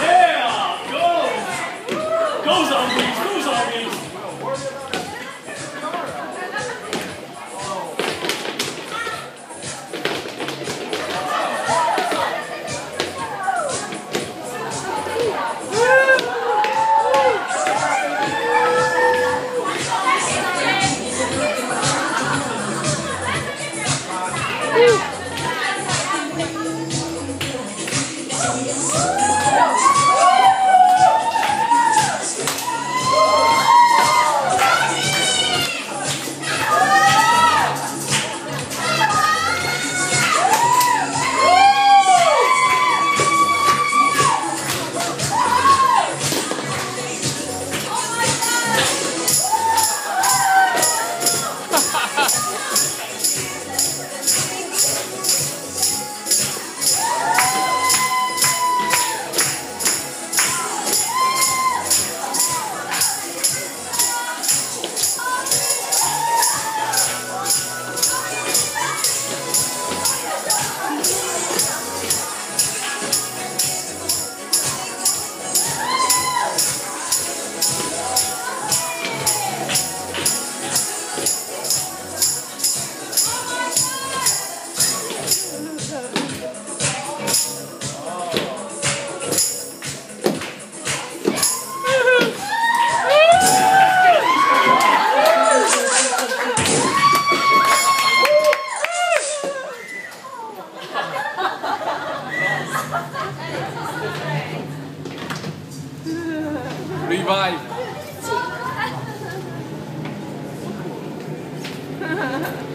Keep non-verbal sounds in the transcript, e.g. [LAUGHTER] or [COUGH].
Yeah! go, Goes on vai. [LAUGHS]